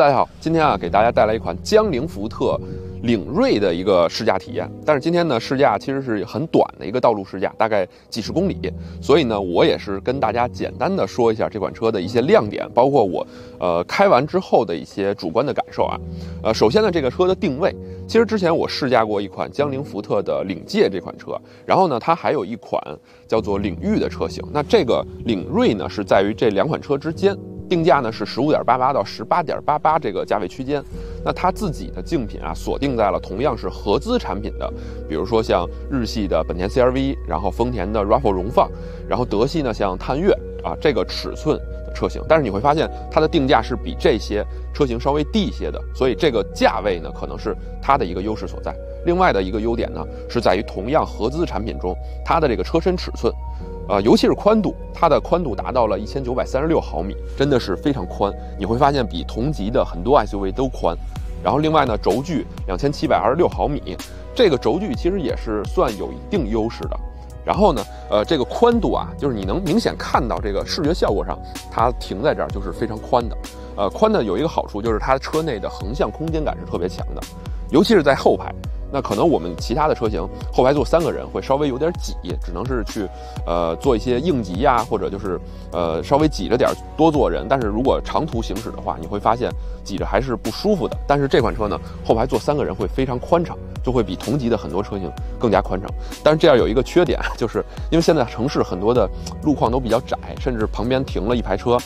大家好，今天啊给大家带来一款江铃福特领锐的一个试驾体验。但是今天呢试驾其实是很短的一个道路试驾，大概几十公里，所以呢我也是跟大家简单的说一下这款车的一些亮点，包括我呃开完之后的一些主观的感受啊。呃，首先呢这个车的定位，其实之前我试驾过一款江铃福特的领界这款车，然后呢它还有一款叫做领域的车型。那这个领锐呢是在于这两款车之间。定价呢是十五点八八到十八点八八这个价位区间，那它自己的竞品啊锁定在了同样是合资产品的，比如说像日系的本田 CRV，然后丰田的 RAV4 荣放，然后德系呢像探岳啊这个尺寸的车型，但是你会发现它的定价是比这些车型稍微低一些的，所以这个价位呢可能是它的一个优势所在。另外的一个优点呢是在于同样合资产品中，它的这个车身尺寸。啊，尤其是宽度，它的宽度达到了一千九百三十六毫米，真的是非常宽。你会发现比同级的很多 SUV 都宽。然后另外呢，轴距两千七百二十六毫米，这个轴距其实也是算有一定优势的。然后呢，呃，这个宽度啊，就是你能明显看到这个视觉效果上，它停在这儿就是非常宽的。呃，宽的有一个好处就是它车内的横向空间感是特别强的，尤其是在后排。那可能我们其他的车型后排坐三个人会稍微有点挤，只能是去，呃，做一些应急呀，或者就是呃稍微挤着点多坐人。但是如果长途行驶的话，你会发现挤着还是不舒服的。但是这款车呢，后排坐三个人会非常宽敞，就会比同级的很多车型更加宽敞。但是这样有一个缺点，就是因为现在城市很多的路况都比较窄，甚至旁边停了一排车，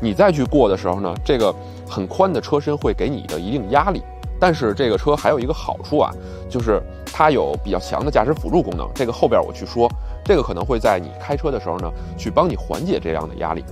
你再去过的时候呢，这个很宽的车身会给你的一定压力。但是这个车还有一个好处啊，就是它有比较强的驾驶辅助功能。这个后边我去说，这个可能会在你开车的时候呢，去帮你缓解这样的压力。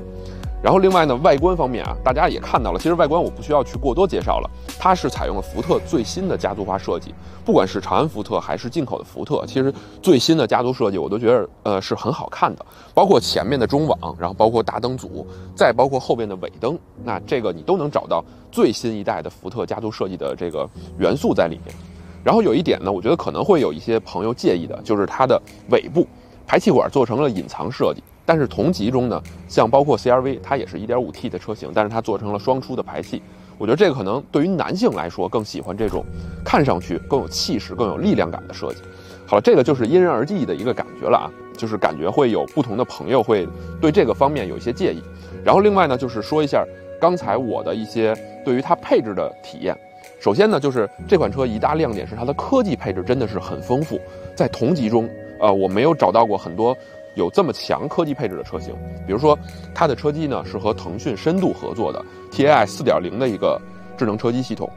然后另外呢，外观方面啊，大家也看到了，其实外观我不需要去过多介绍了。它是采用了福特最新的家族化设计，不管是长安福特还是进口的福特，其实最新的家族设计我都觉得呃是很好看的。包括前面的中网，然后包括大灯组，再包括后面的尾灯，那这个你都能找到最新一代的福特家族设计的这个元素在里面。然后有一点呢，我觉得可能会有一些朋友介意的，就是它的尾部排气管做成了隐藏设计。但是同级中呢，像包括 CRV，它也是一点五 T 的车型，但是它做成了双出的排气。我觉得这个可能对于男性来说更喜欢这种看上去更有气势、更有力量感的设计。好了，这个就是因人而异的一个感觉了啊，就是感觉会有不同的朋友会对这个方面有一些介意。然后另外呢，就是说一下刚才我的一些对于它配置的体验。首先呢，就是这款车一大亮点是它的科技配置真的是很丰富，在同级中，呃，我没有找到过很多。有这么强科技配置的车型，比如说它的车机呢是和腾讯深度合作的 TAI 四点零的一个智能车机系统，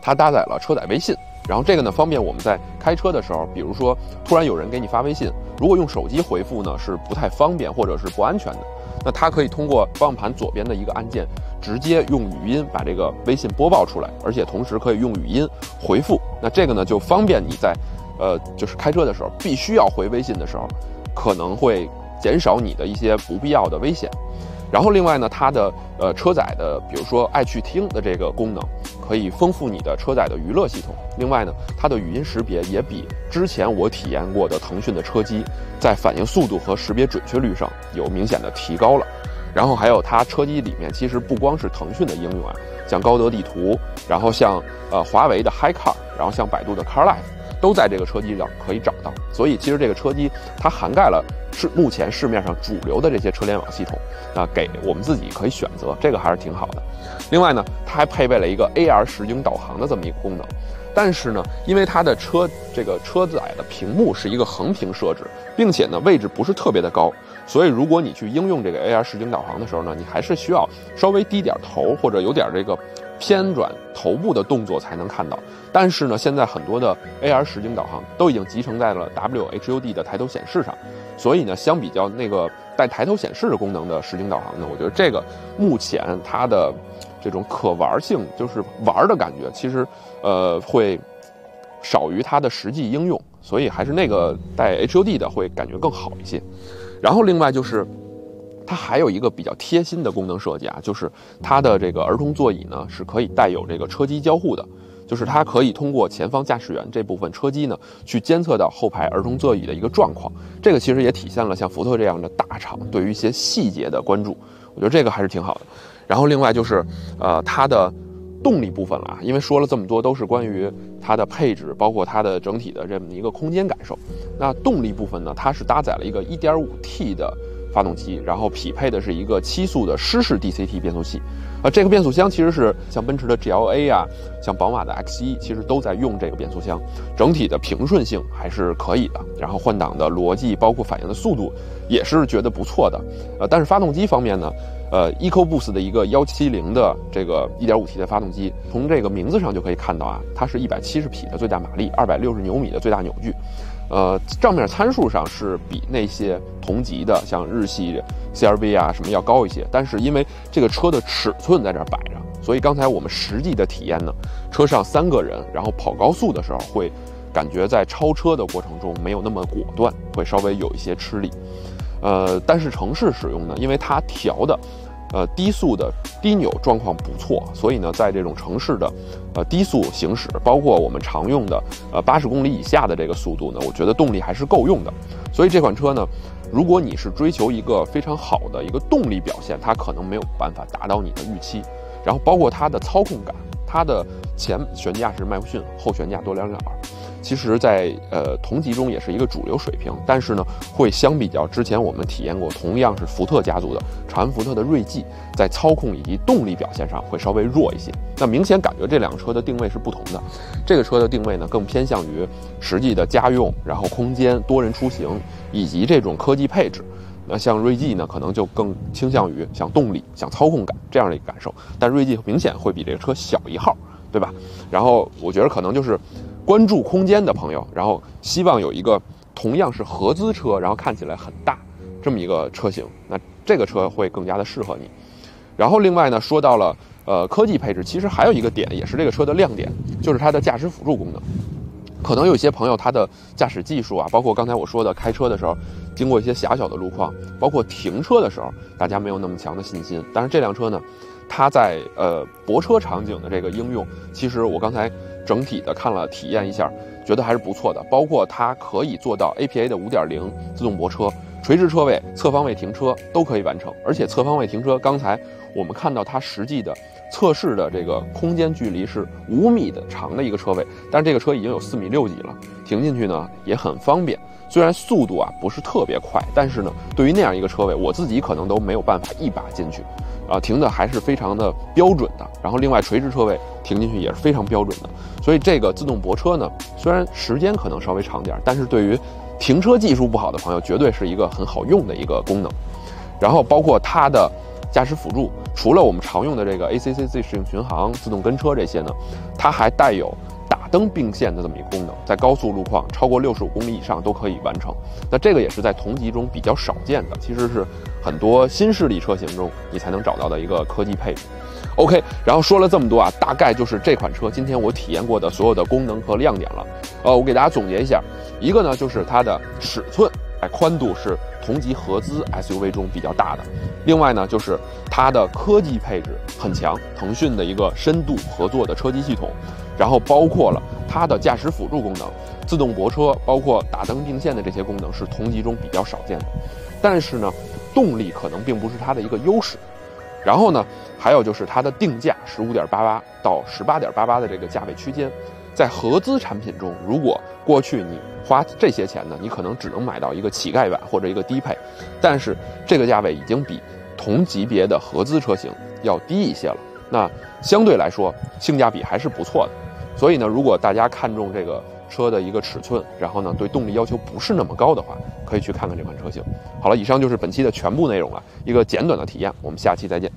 它搭载了车载微信，然后这个呢方便我们在开车的时候，比如说突然有人给你发微信，如果用手机回复呢是不太方便或者是不安全的，那它可以通过方向盘左边的一个按键，直接用语音把这个微信播报出来，而且同时可以用语音回复，那这个呢就方便你在呃就是开车的时候必须要回微信的时候。可能会减少你的一些不必要的危险，然后另外呢，它的呃车载的，比如说爱去听的这个功能，可以丰富你的车载的娱乐系统。另外呢，它的语音识别也比之前我体验过的腾讯的车机，在反应速度和识别准确率上有明显的提高了。然后还有它车机里面其实不光是腾讯的应用啊，像高德地图，然后像呃华为的 HiCar，然后像百度的 CarLife。都在这个车机上可以找到，所以其实这个车机它涵盖了是目前市面上主流的这些车联网系统，啊，给我们自己可以选择，这个还是挺好的。另外呢，它还配备了一个 AR 实景导航的这么一个功能，但是呢，因为它的车这个车载的屏幕是一个横屏设置，并且呢位置不是特别的高，所以如果你去应用这个 AR 实景导航的时候呢，你还是需要稍微低点头或者有点这个。偏转头部的动作才能看到，但是呢，现在很多的 AR 实景导航都已经集成在了 WHUD 的抬头显示上，所以呢，相比较那个带抬头显示的功能的实景导航呢，我觉得这个目前它的这种可玩性，就是玩的感觉，其实呃会少于它的实际应用，所以还是那个带 HUD 的会感觉更好一些。然后另外就是。它还有一个比较贴心的功能设计啊，就是它的这个儿童座椅呢是可以带有这个车机交互的，就是它可以通过前方驾驶员这部分车机呢去监测到后排儿童座椅的一个状况。这个其实也体现了像福特这样的大厂对于一些细节的关注，我觉得这个还是挺好的。然后另外就是，呃，它的动力部分了啊，因为说了这么多都是关于它的配置，包括它的整体的这么一个空间感受。那动力部分呢，它是搭载了一个 1.5T 的。发动机，然后匹配的是一个七速的湿式 DCT 变速器，啊，这个变速箱其实是像奔驰的 GLA 啊，像宝马的 X1，其实都在用这个变速箱，整体的平顺性还是可以的，然后换挡的逻辑，包括反应的速度，也是觉得不错的，呃，但是发动机方面呢，呃，EcoBoost 的一个170的这个 1.5T 的发动机，从这个名字上就可以看到啊，它是一百七十匹的最大马力，二百六十牛米的最大扭矩。呃，账面参数上是比那些同级的，像日系 CRV 啊什么要高一些，但是因为这个车的尺寸在这儿摆着，所以刚才我们实际的体验呢，车上三个人，然后跑高速的时候会感觉在超车的过程中没有那么果断，会稍微有一些吃力。呃，但是城市使用呢，因为它调的。呃，低速的低扭状况不错，所以呢，在这种城市的，呃，低速行驶，包括我们常用的，呃，八十公里以下的这个速度呢，我觉得动力还是够用的。所以这款车呢，如果你是追求一个非常好的一个动力表现，它可能没有办法达到你的预期。然后包括它的操控感，它的前悬架是麦弗逊，后悬架多连杆。其实，在呃同级中也是一个主流水平，但是呢，会相比较之前我们体验过同样是福特家族的长安福特的锐际，在操控以及动力表现上会稍微弱一些。那明显感觉这辆车的定位是不同的，这个车的定位呢更偏向于实际的家用，然后空间、多人出行以及这种科技配置。那像锐际呢，可能就更倾向于像动力、像操控感这样的一个感受。但锐际明显会比这个车小一号，对吧？然后我觉得可能就是。关注空间的朋友，然后希望有一个同样是合资车，然后看起来很大这么一个车型，那这个车会更加的适合你。然后另外呢，说到了呃科技配置，其实还有一个点也是这个车的亮点，就是它的驾驶辅助功能。可能有些朋友他的驾驶技术啊，包括刚才我说的开车的时候，经过一些狭小的路况，包括停车的时候，大家没有那么强的信心。但是这辆车呢，它在呃泊车场景的这个应用，其实我刚才。整体的看了体验一下，觉得还是不错的。包括它可以做到 APA 的五点零自动泊车、垂直车位、侧方位停车都可以完成。而且侧方位停车，刚才我们看到它实际的测试的这个空间距离是五米的长的一个车位，但是这个车已经有四米六几了，停进去呢也很方便。虽然速度啊不是特别快，但是呢对于那样一个车位，我自己可能都没有办法一把进去。啊，停的还是非常的标准的。然后，另外垂直车位停进去也是非常标准的。所以，这个自动泊车呢，虽然时间可能稍微长点，但是对于停车技术不好的朋友，绝对是一个很好用的一个功能。然后，包括它的驾驶辅助，除了我们常用的这个 ACC 自适应巡航、自动跟车这些呢，它还带有。灯并线的这么一个功能，在高速路况超过六十五公里以上都可以完成。那这个也是在同级中比较少见的，其实是很多新势力车型中你才能找到的一个科技配置。OK，然后说了这么多啊，大概就是这款车今天我体验过的所有的功能和亮点了。呃，我给大家总结一下，一个呢就是它的尺寸，哎，宽度是同级合资 SUV 中比较大的。另外呢就是它的科技配置很强，腾讯的一个深度合作的车机系统。然后包括了它的驾驶辅助功能、自动泊车，包括打灯并线的这些功能是同级中比较少见的。但是呢，动力可能并不是它的一个优势。然后呢，还有就是它的定价十五点八八到十八点八八的这个价位区间，在合资产品中，如果过去你花这些钱呢，你可能只能买到一个乞丐版或者一个低配。但是这个价位已经比同级别的合资车型要低一些了。那相对来说，性价比还是不错的。所以呢，如果大家看中这个车的一个尺寸，然后呢对动力要求不是那么高的话，可以去看看这款车型。好了，以上就是本期的全部内容了，一个简短的体验，我们下期再见。